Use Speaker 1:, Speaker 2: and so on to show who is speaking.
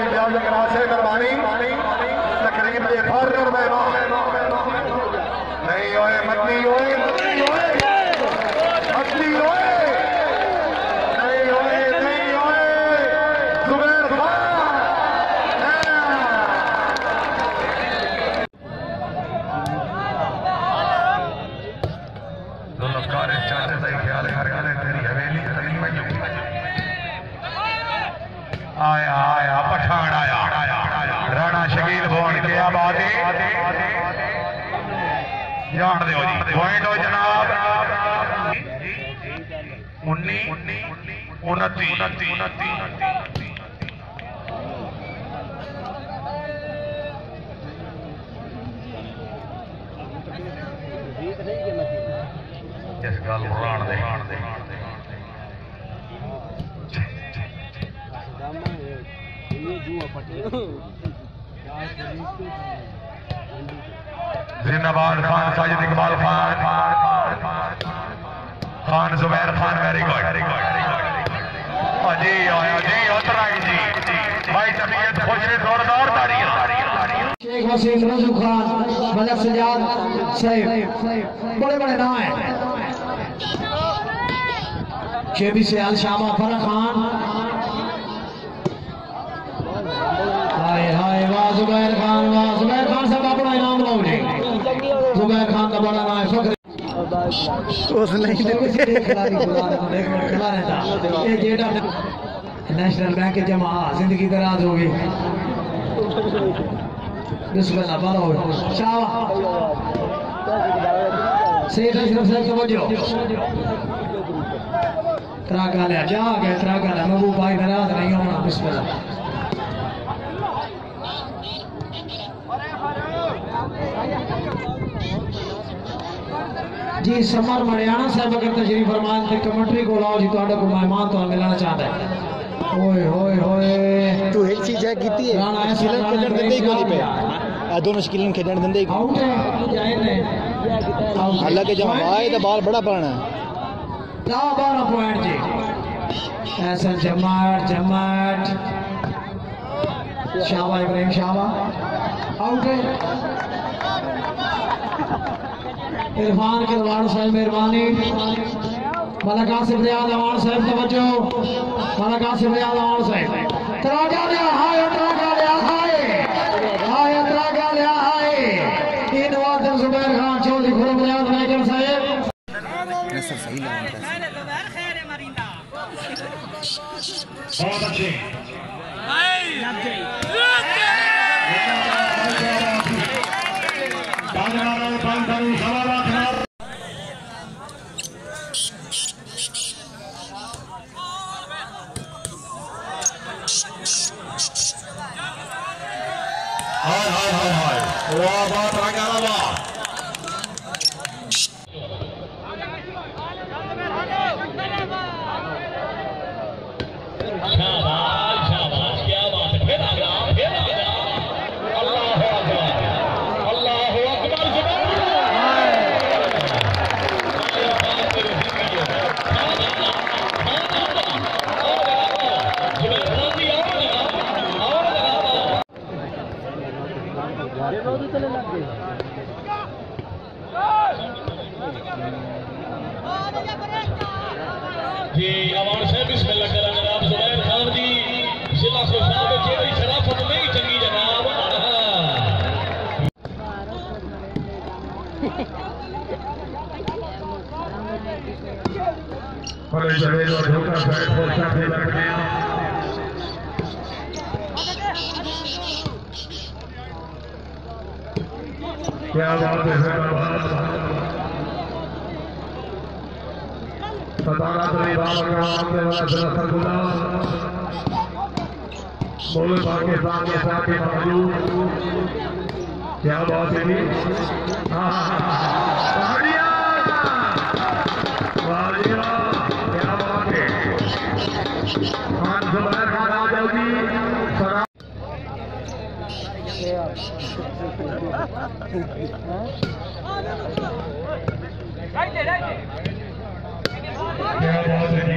Speaker 1: کے ملک کرا سے قربانی تقریب دے فر مہمان نہیں ہوئے متنی ہوئے متنی ہوئے متنی ہوئے نہیں ہوئے نہیں ہوئے زبیر خان نمسکار چاہتے سے خیال ہر گلے تیری حویلی تری میں آیا آیا، پٹھان آیا۔ رانا شکیل بھون کے آبادی۔ جان دیو جی۔ پوائنٹ ہو جناب۔ انی انتی۔ انتی جس گل قرآن دے۔ زندہ خان ساجد اقبال خان۔ خان زبیر خان ویری گڈ جی آیا جی اترائی جی۔ بھائی طبیعت خوش نے زوردار تاڑیاں
Speaker 2: شیخ وسیم رضو خان، ملک سجاد صاحب۔ بڑے بڑے نام ہیں۔ شیبی سیال شامہ فرح خان ہائے ہائے واہ زبیر خان واہ زبیر خان صاحب اپنا انعام لاؤ جی۔ زبیر خان کا بڑا نام ہے فکر اس نہیں کھلا رہتا یہ جیڑا نیشنل بینک جمع زندگی دراز ہوگی بسم اللہ بارہ ہوئے شاہ۔ سید اشرف صاحب توجہ۔ ترا گالیا جا گئے ترا گالیا محبوب بھائی ناراض نہیں ہونا۔ بسم اللہ۔ جی سمر مریانہ صاحب اگر تشریف فرمان تے کمنٹری کو لاؤ جی تہاڈے کو مہمان تو ملنا چاہتا ہے۔ اوئے ہوئے ہوئے۔
Speaker 3: تو ایک چیز ہے کیتی ہے شکلن کھیڈن دندے ہی کوئی پہ۔ اے دونوں شکلن کھیڈن دندے ہی کوئی حالانکہ جب آئے تو بال بڑا پڑنا ہے۔
Speaker 2: لا بارہ پوائنٹ جی۔ ایسا جماعت جماعت۔ شاہبہ ابراہیم شاہبہ آؤٹ ہے۔ عرفان کے دوان صاحب مہربانی۔ ملک آصف ریاض اوان صاحب توجہ۔ ملک آصف ریاض اوان صاحب۔ تراغا لیا ہائے تراغا لیا ہائے۔ ہائے تراغا لیا ہائے۔ تین وادم زبیر خان چودھری خرم ریاض میکر صاحب
Speaker 1: بہت اچھے۔ Hoi, hoi, hoi, hoi. Wabah, tangan lama. Come.
Speaker 4: جی عوام صاحب، بسم اللہ کرا جناب زبیر خان جی۔ ضلع خوشاب جیڑی شرافت نہیں، چنگی جناب
Speaker 1: اور کیا بات ہے صدارت علی بابا کا آمدے والا جنسل گلا مول پاکستان کے ساتھ ہی کیا بات ہے جی؟ ہاں۔ ہاں کیا بات ہے؟ خان زبیر خان آجاؤ جی۔ سرا کیا بات ہے جی